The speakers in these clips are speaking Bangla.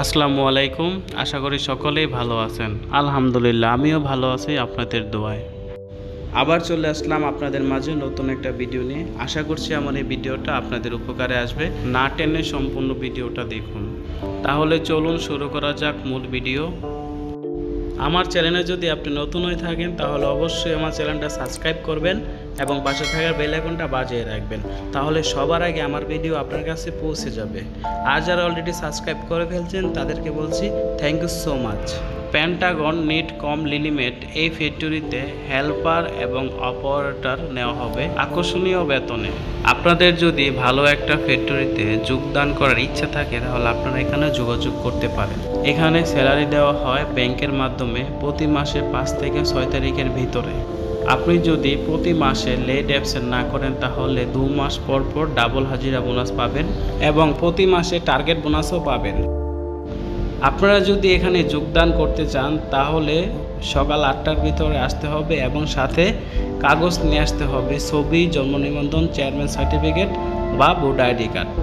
আসসালামু আলাইকুম, আশা করি সকলেই ভালো আছেন। আলহামদুলিল্লাহ, আমিও ভালো আছি আপনাদের দোয়ায়। আবার চলে আসলাম আপনাদের মাঝে নতুন একটা ভিডিও নিয়ে। আশা করছি আমার এই ভিডিওটা আপনাদের উপকারে আসবে। না টেনে সম্পূর্ণ ভিডিওটা দেখুন। তাহলে চলুন শুরু করা যাক মূল ভিডিও। আমার চ্যানেলে যদি আপনি নতুন হয়ে থাকেন, তাহলে অবশ্যই আমার চ্যানেলটা সাবস্ক্রাইব করবেন এবং পাশে থাকার বেল আইকনটা বাজিয়ে রাখবেন। তাহলে সবার আগে আমার ভিডিও আপনার কাছে পৌঁছে যাবে। আর যারা অলরেডি সাবস্ক্রাইব করে ফেলছেন, তাদেরকে বলছি thank you so much Pentagon knit com limited এই ফ্যাক্টরিতে হেল্পার এবং অপারেটর নেওয়া হবে আকর্ষণীয় বেতনে। আপনাদের যদি ভালো একটা ফ্যাক্টরিতে যোগদান করার ইচ্ছা থাকে, তাহলে আপনারা এখানে যোগাযোগ করতে পারেন। এখানে স্যালারি দেওয়া হয় ব্যাংকের মাধ্যমে প্রতি মাসে পাঁচ থেকে ছয় তারিখের ভিতরে। আপনি যদি প্রতি মাসে লেট অ্যাবসেন্ট না করেন, তাহলে দু মাস পর পর ডাবল হাজিরা বোনাস পাবেন এবং প্রতি মাসে টার্গেট বোনাসও পাবেন। আপনারা যদি এখানে যোগদান করতে চান, তাহলে সকাল আটটার ভিতরে আসতে হবে এবং সাথে কাগজ নিয়ে আসতে হবে, ছবি, জন্ম নিবন্ধন, চেয়ারম্যান সার্টিফিকেট বা ভোট আইডি কার্ড।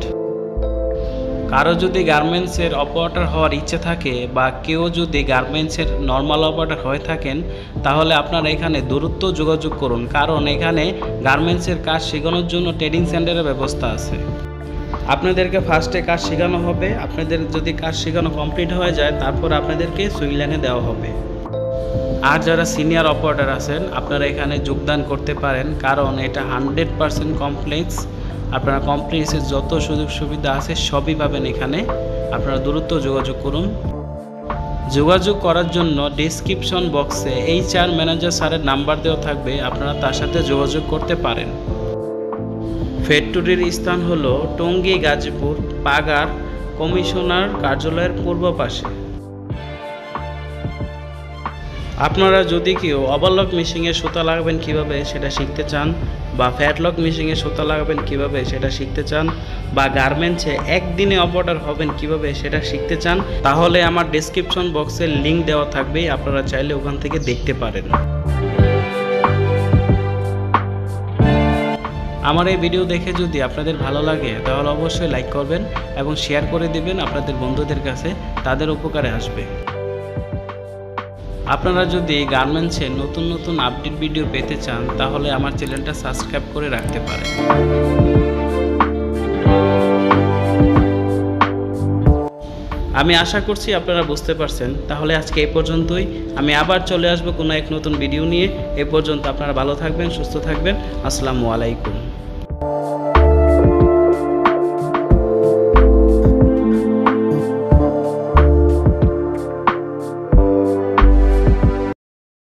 কারও যদি গার্মেন্টসের অপারেটর হওয়ার ইচ্ছে থাকে বা কেউ যদি গার্মেন্টসের নর্মাল অপারেটর হয়ে থাকেন, তাহলে আপনারা এখানে দূরত্ব যোগাযোগ করুন, কারণ এখানে গার্মেন্টসের কাজ শেখানোর জন্য ট্রেডিং সেন্টারের ব্যবস্থা আছে। আপনাদেরকে ফার্স্টে কাজ শেখানো হবে। আপনাদের যদি কাজ শেখানো কমপ্লিট হয়ে যায়, তারপর আপনাদেরকে সুইল্যান্ডে দেওয়া হবে। আর যারা সিনিয়র অপারেটর আছেন, আপনারা এখানে যোগদান করতে পারেন, কারণ এটা হান্ড্রেড পারসেন্ট কমপ্লেক্স আপনারা কমপ্লেক্সের যত সুযোগ সুবিধা আছে, সবই পাবেন এখানে। আপনারা দূরত্ব যোগাযোগ করুন। যোগাযোগ করার জন্য ডিসক্রিপশন বক্সে এই চার ম্যানেজার স্যারের নাম্বার দেওয়া থাকবে। আপনারা তার সাথে যোগাযোগ করতে পারেন। ফ্যাক্টরির স্থান হলো টঙ্গী, গাজীপুর, পাগার কমিশনার কার্যালয়ের পূর্ব পাশে। আপনারা যদি কেউ ওভারলক মেশিংয়ে সুতা লাগাবেন কীভাবে সেটা শিখতে চান, বা ফ্যাটলক মেশিংয়ে সুতা লাগাবেন কীভাবে সেটা শিখতে চান, বা গার্মেন্টসে একদিনে অপারেটর হবেন কীভাবে সেটা শিখতে চান, তাহলে আমার ডেসক্রিপশন বক্সের লিঙ্ক দেওয়া থাকবে, আপনারা চাইলে ওখান থেকে দেখতে পারেন। আমার এই ভিডিও দেখে যদি আপনাদের ভালো লাগে, তাহলে অবশ্যই লাইক করবেন এবং শেয়ার করে দেবেন আপনাদের বন্ধুদের কাছে, তাদের উপকারে আসবে। আপনারা যদি গার্মেন্টসে নতুন নতুন আপডেট ভিডিও পেতে চান, তাহলে আমার চ্যানেলটা সাবস্ক্রাইব করে রাখতে পারেন। আমি আশা করছি আপনারা বুঝতে পারছেন। তাহলে আজকে এ পর্যন্তই। আমি আবার চলে আসব কোনো এক নতুন ভিডিও নিয়ে। এ পর্যন্ত আপনারা ভালো থাকবেন, সুস্থ থাকবেন। আসসালামু আলাইকুম।